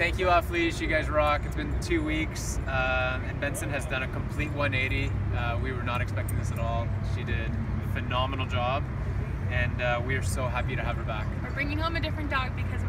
Thank you, Off Leash. You guys rock. It's been two weeks, uh, and Benson has done a complete 180. Uh, we were not expecting this at all. She did a phenomenal job, and uh, we are so happy to have her back. We're bringing home a different dog because